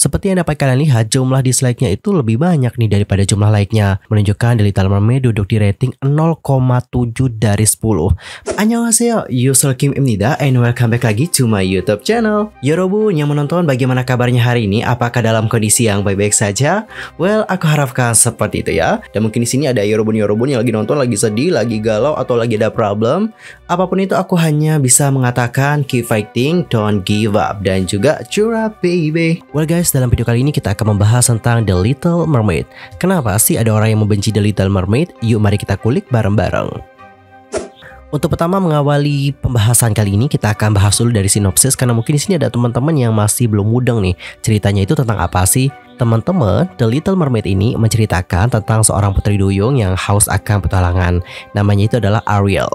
Seperti yang dapat kalian lihat, jumlah dislike-nya itu lebih banyak nih daripada jumlah like-nya. Menunjukkan The Little Mermaid duduk di rating 0,7 dari 10. Annyeonghaseyo, Yusel Kim Imnida and welcome back lagi to my YouTube channel. Yorobun yang menonton bagaimana kabarnya hari ini? Apakah dalam kondisi yang baik-baik saja? Well, aku harapkan seperti itu ya. Dan mungkin di sini ada Yorobun-Yorobun yang lagi nonton, lagi sedih, lagi galau, atau lagi ada problem. Apa pun itu, aku hanya bisa mengatakan keep fighting, don't give up. Dan juga curah baby. Well guys, dalam video kali ini kita akan membahas tentang The Little Mermaid. Kenapa sih ada orang yang membenci The Little Mermaid? Yuk mari kita kulik bareng-bareng. Untuk pertama mengawali pembahasan kali ini kita akan bahas dulu dari sinopsis karena mungkin di sini ada teman-teman yang masih belum mudeng nih. Ceritanya itu tentang apa sih? Teman-teman, The Little Mermaid ini menceritakan tentang seorang putri duyung yang haus akan petualangan. Namanya itu adalah Ariel.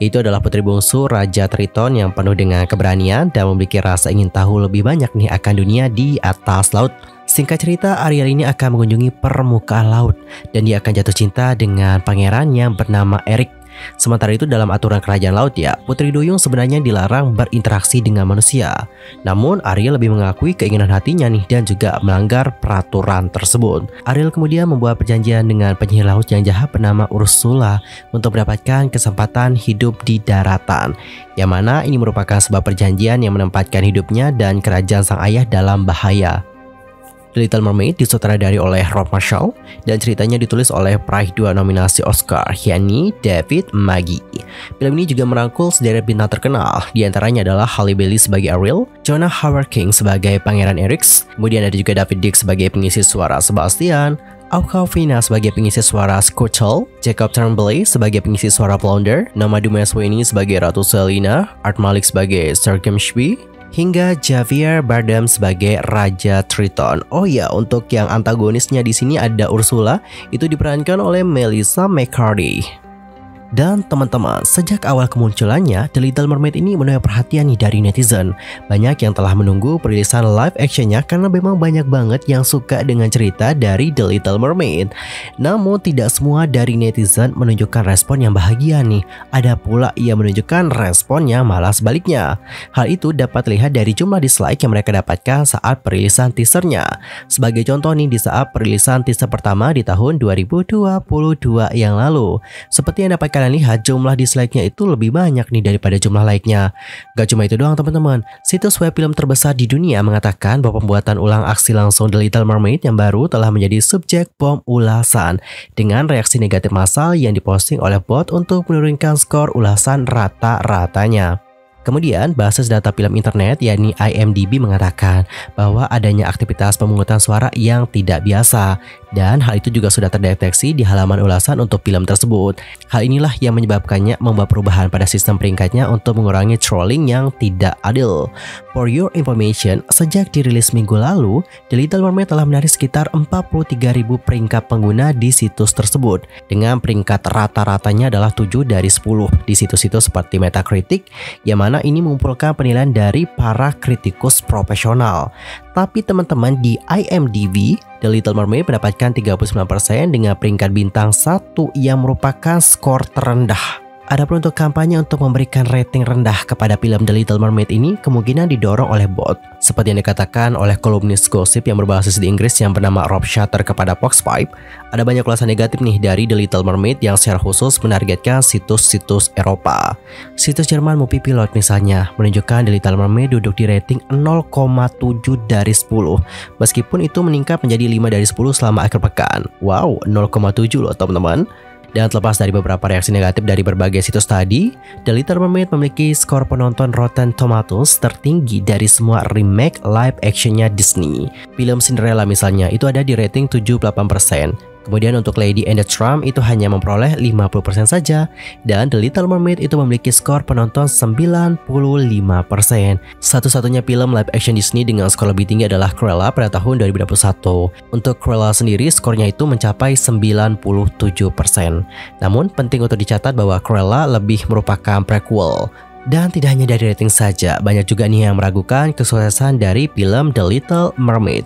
Itu adalah putri bungsu Raja Triton yang penuh dengan keberanian dan memiliki rasa ingin tahu lebih banyak nih akan dunia di atas laut. Singkat cerita, Ariel ini akan mengunjungi permukaan laut dan dia akan jatuh cinta dengan pangeran yang bernama Eric. Sementara itu dalam aturan kerajaan laut ya, Putri Duyung sebenarnya dilarang berinteraksi dengan manusia. Namun Ariel lebih mengakui keinginan hatinya nih dan juga melanggar peraturan tersebut. Ariel kemudian membuat perjanjian dengan penyihir laut yang jahat bernama Ursula untuk mendapatkan kesempatan hidup di daratan. Yang mana ini merupakan sebuah perjanjian yang menempatkan hidupnya dan kerajaan sang ayah dalam bahaya. Little Mermaid disutradari oleh Rob Marshall dan ceritanya ditulis oleh peraih dua nominasi Oscar, yakni David Maggie. Film ini juga merangkul sederet bintang terkenal, di antaranya adalah Halle Bailey sebagai Ariel, Jonah Howard King sebagai Pangeran Erix, kemudian ada juga David Dick sebagai pengisi suara Sebastian, Fina sebagai pengisi suara Squirtle, Jacob Turnbull sebagai pengisi suara Flounder, Nama Sweeney sebagai Ratu Selina, Art Malik sebagai Sir Gimsby, hingga Javier Bardem sebagai Raja Triton. Oh ya, untuk yang antagonisnya di sini ada Ursula, itu diperankan oleh Melissa McCarthy. Dan teman-teman, sejak awal kemunculannya, The Little Mermaid ini menuai perhatian dari netizen. Banyak yang telah menunggu perilisan live actionnya karena memang banyak banget yang suka dengan cerita dari The Little Mermaid. Namun tidak semua dari netizen menunjukkan respon yang bahagia nih. Ada pula yang menunjukkan responnya malah sebaliknya. Hal itu dapat terlihat dari jumlah dislike yang mereka dapatkan saat perilisan teasernya. Sebagai contoh nih di saat perilisan teaser pertama di tahun 2022 yang lalu. Seperti yang dapat kalian lihat jumlah dislike-nya itu lebih banyak nih daripada jumlah like-nya. Gak cuma itu doang teman-teman, situs web film terbesar di dunia mengatakan bahwa pembuatan ulang aksi langsung The Little Mermaid yang baru telah menjadi subjek bom ulasan dengan reaksi negatif massal yang diposting oleh bot untuk menurunkan skor ulasan rata-ratanya. Kemudian, basis data film internet yakni IMDb mengatakan bahwa adanya aktivitas pemungutan suara yang tidak biasa dan hal itu juga sudah terdeteksi di halaman ulasan untuk film tersebut. Hal inilah yang menyebabkannya membuat perubahan pada sistem peringkatnya untuk mengurangi trolling yang tidak adil. For your information, sejak dirilis minggu lalu, The Little Mermaid telah menarik sekitar 43.000 peringkat pengguna di situs tersebut dengan peringkat rata-ratanya adalah 7 dari 10 di situs-situs seperti Metacritic yang mana ini mengumpulkan penilaian dari para kritikus profesional. Tapi teman-teman di IMDb, The Little Mermaid mendapatkan 39% dengan peringkat bintang 1 yang merupakan skor terendah Adapun untuk kampanye untuk memberikan rating rendah kepada film The Little Mermaid ini kemungkinan didorong oleh bot. Seperti yang dikatakan oleh kolumnis gosip yang berbasis di Inggris yang bernama Rob Shutter kepada Fox Pipe, ada banyak ulasan negatif nih dari The Little Mermaid yang secara khusus menargetkan situs-situs Eropa. Situs Jerman Movie Pilot misalnya menunjukkan The Little Mermaid duduk di rating 0,7 dari 10, meskipun itu meningkat menjadi 5 dari 10 selama akhir pekan. Wow, 0,7 loh teman-teman. Dan terlepas dari beberapa reaksi negatif dari berbagai situs tadi, The Little Mermaid memiliki skor penonton Rotten Tomatoes tertinggi dari semua remake live actionnya Disney. Film Cinderella misalnya itu ada di rating 78%, Kemudian untuk Lady and the Tramp itu hanya memperoleh 50% saja dan The Little Mermaid itu memiliki skor penonton 95%. Satu-satunya film live action Disney dengan skor lebih tinggi adalah Cruella pada tahun 2021. Untuk Cruella sendiri skornya itu mencapai 97%. Namun penting untuk dicatat bahwa Cruella lebih merupakan prequel dan tidak hanya dari rating saja, banyak juga nih yang meragukan kesuksesan dari film The Little Mermaid.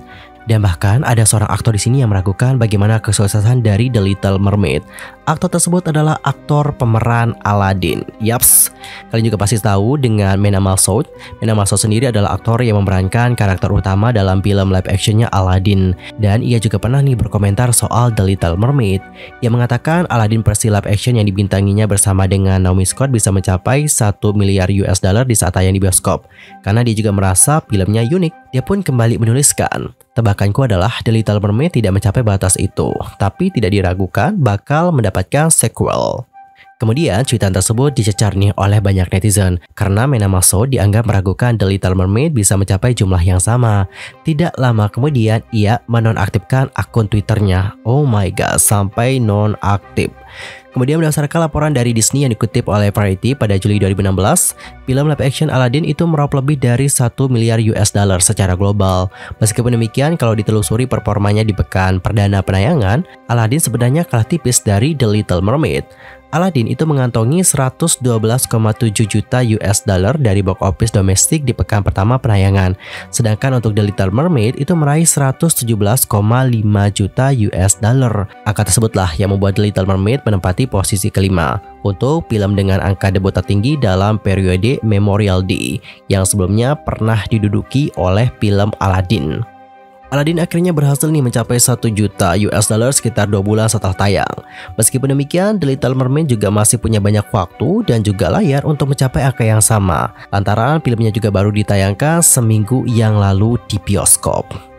Dan bahkan ada seorang aktor di sini yang meragukan bagaimana kesuksesan dari The Little Mermaid. Aktor tersebut adalah aktor pemeran Aladdin. Yaps, kalian juga pasti tahu dengan Mena Malsoud. Mena Malsoud sendiri adalah aktor yang memerankan karakter utama dalam film live actionnya Aladdin. Dan ia juga pernah nih berkomentar soal The Little Mermaid. Ia mengatakan Aladdin versi live action yang dibintanginya bersama dengan Naomi Scott bisa mencapai 1 miliar US dollar di saat tayang di bioskop. Karena dia juga merasa filmnya unik. Dia pun kembali menuliskan, Tebakanku adalah The Little Mermaid tidak mencapai batas itu, tapi tidak diragukan bakal mendapatkan sequel. Kemudian cuitan tersebut dicecar nih oleh banyak netizen karena Mena Maso dianggap meragukan The Little Mermaid bisa mencapai jumlah yang sama. Tidak lama kemudian ia menonaktifkan akun Twitternya. Oh my god, sampai nonaktif. Kemudian berdasarkan laporan dari Disney yang dikutip oleh Variety pada Juli 2016, film live action Aladdin itu meraup lebih dari 1 miliar US dollar secara global. Meskipun demikian, kalau ditelusuri performanya di pekan perdana penayangan, Aladdin sebenarnya kalah tipis dari The Little Mermaid. Aladdin itu mengantongi 112,7 juta US dollar dari box office domestik di pekan pertama penayangan. Sedangkan untuk The Little Mermaid itu meraih 117,5 juta US dollar. Angka tersebutlah yang membuat The Little Mermaid menempati posisi kelima untuk film dengan angka debut tertinggi dalam periode Memorial Day yang sebelumnya pernah diduduki oleh film Aladdin. Aladdin akhirnya berhasil nih mencapai 1 juta US dollar sekitar 2 bulan setelah tayang. Meskipun demikian, The Little Mermaid juga masih punya banyak waktu dan juga layar untuk mencapai angka yang sama. Lantaran filmnya juga baru ditayangkan seminggu yang lalu di bioskop.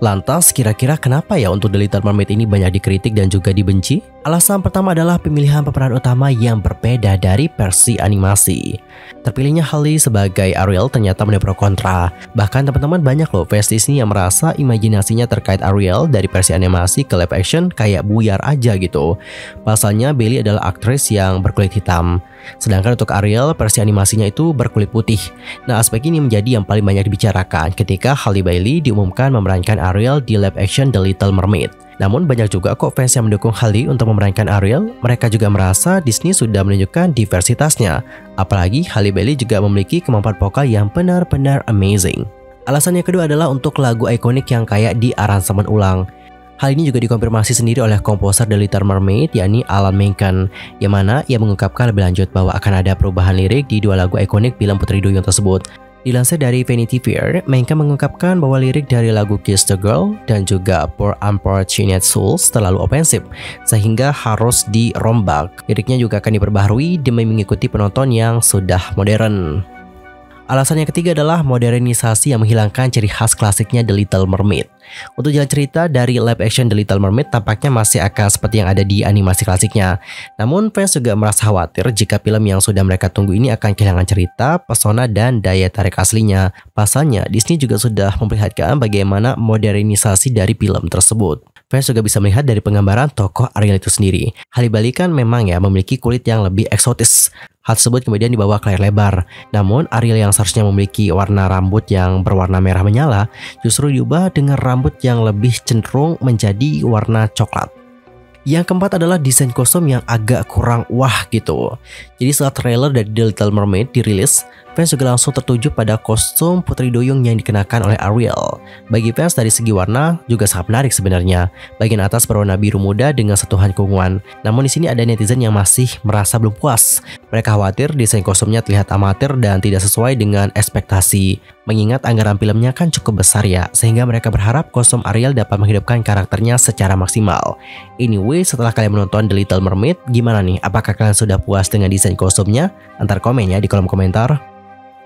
Lantas kira-kira kenapa ya untuk The Little Mermaid ini banyak dikritik dan juga dibenci? Alasan pertama adalah pemilihan pemeran utama yang berbeda dari versi animasi. Terpilihnya Halle sebagai Ariel ternyata mendapat pro kontra. Bahkan teman-teman banyak loh fans Disney yang merasa imajinasinya terkait Ariel dari versi animasi ke live action kayak buyar aja gitu. Pasalnya Bailey adalah aktris yang berkulit hitam. Sedangkan untuk Ariel versi animasinya itu berkulit putih. Nah aspek ini menjadi yang paling banyak dibicarakan ketika Halle Bailey diumumkan memerankan Ariel di live action The Little Mermaid. Namun banyak juga kok fans yang mendukung Halle untuk memerankan Ariel. Mereka juga merasa Disney sudah menunjukkan diversitasnya. Apalagi Halle Bailey juga memiliki kemampuan vokal yang benar-benar amazing. Alasan yang kedua adalah untuk lagu ikonik yang kayak di aransemen ulang. Hal ini juga dikonfirmasi sendiri oleh komposer The Little Mermaid, yakni Alan Menken, yang mana ia mengungkapkan lebih lanjut bahwa akan ada perubahan lirik di dua lagu ikonik film Putri Duyung tersebut. Dilansir dari Vanity Fair, Menka mengungkapkan bahwa lirik dari lagu Kiss the Girl dan juga Poor Unfortunate Souls terlalu ofensif, sehingga harus dirombak. Liriknya juga akan diperbaharui demi mengikuti penonton yang sudah modern. Alasan yang ketiga adalah modernisasi yang menghilangkan ciri khas klasiknya The Little Mermaid. Untuk jalan cerita dari live action The Little Mermaid tampaknya masih akan seperti yang ada di animasi klasiknya. Namun fans juga merasa khawatir jika film yang sudah mereka tunggu ini akan kehilangan cerita, pesona, dan daya tarik aslinya. Pasalnya, Disney juga sudah memperlihatkan bagaimana modernisasi dari film tersebut. Fans juga bisa melihat dari penggambaran tokoh Ariel itu sendiri. Hal kan memang ya memiliki kulit yang lebih eksotis. Hal tersebut kemudian dibawa ke layar lebar. Namun Ariel yang seharusnya memiliki warna rambut yang berwarna merah menyala justru diubah dengan rambut yang lebih cenderung menjadi warna coklat. Yang keempat adalah desain kostum yang agak kurang wah gitu. Jadi saat trailer dari The Little Mermaid dirilis, fans juga langsung tertuju pada kostum Putri Duyung yang dikenakan oleh Ariel. Bagi fans dari segi warna juga sangat menarik sebenarnya. Bagian atas berwarna biru muda dengan sentuhan keunguan. Namun di sini ada netizen yang masih merasa belum puas. Mereka khawatir desain kostumnya terlihat amatir dan tidak sesuai dengan ekspektasi. Mengingat anggaran filmnya kan cukup besar ya, sehingga mereka berharap kostum Ariel dapat menghidupkan karakternya secara maksimal. Anyway, setelah kalian menonton The Little Mermaid, gimana nih? Apakah kalian sudah puas dengan desain kostumnya? Antar komen ya di kolom komentar.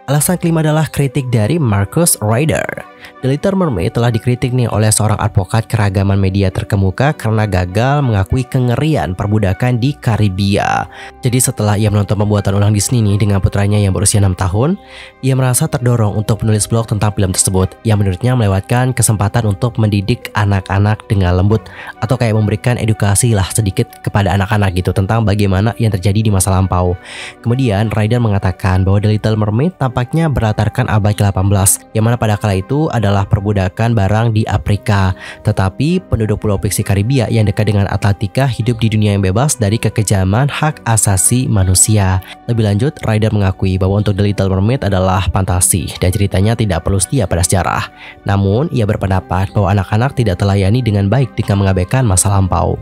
Alasan kelima adalah kritik dari Marcus Ryder. The Little Mermaid telah dikritik nih oleh seorang advokat keragaman media terkemuka karena gagal mengakui kengerian perbudakan di Karibia. Jadi setelah ia menonton pembuatan ulang Disney nih dengan putranya yang berusia 6 tahun, ia merasa terdorong untuk menulis blog tentang film tersebut yang menurutnya melewatkan kesempatan untuk mendidik anak-anak dengan lembut atau kayak memberikan edukasi lah sedikit kepada anak-anak gitu tentang bagaimana yang terjadi di masa lampau. Kemudian Ryder mengatakan bahwa The Little Mermaid tampaknya berlatarkan abad ke-18, yang mana pada kala itu adalah perbudakan barang di Afrika. Tetapi penduduk Pulau Pixie Karibia yang dekat dengan Atlantika hidup di dunia yang bebas dari kekejaman hak asasi manusia. Lebih lanjut, Ryder mengakui bahwa untuk The Little Mermaid adalah fantasi dan ceritanya tidak perlu setia pada sejarah. Namun, ia berpendapat bahwa anak-anak tidak terlayani dengan baik dengan mengabaikan masa lampau.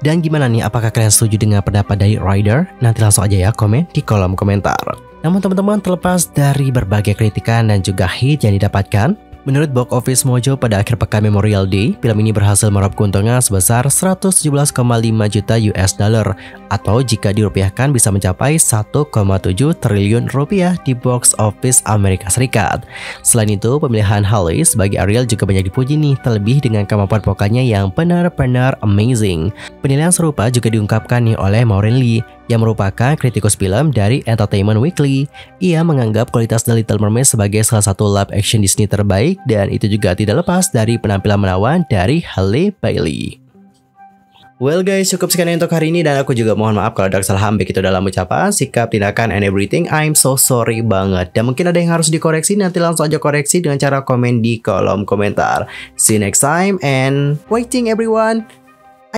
Dan gimana nih, apakah kalian setuju dengan pendapat dari Ryder? Nanti langsung aja ya komen di kolom komentar. Namun teman-teman terlepas dari berbagai kritikan dan juga hate yang didapatkan, Menurut Box Office Mojo pada akhir pekan Memorial Day, film ini berhasil meraup keuntungan sebesar 117,5 juta US dollar atau jika dirupiahkan bisa mencapai 1,7 triliun rupiah di box office Amerika Serikat. Selain itu, pemilihan Halle sebagai Ariel juga banyak dipuji nih, terlebih dengan kemampuan vokalnya yang benar-benar amazing. Penilaian serupa juga diungkapkan nih oleh Maureen Lee yang merupakan kritikus film dari Entertainment Weekly. Ia menganggap kualitas The Little Mermaid sebagai salah satu live action Disney terbaik dan itu juga tidak lepas dari penampilan menawan dari Halle Bailey. Well guys, cukup sekian untuk hari ini dan aku juga mohon maaf kalau ada kesalahan baik itu dalam ucapan, sikap, tindakan, and everything. I'm so sorry banget. Dan mungkin ada yang harus dikoreksi, nanti langsung aja koreksi dengan cara komen di kolom komentar. See you next time and waiting everyone.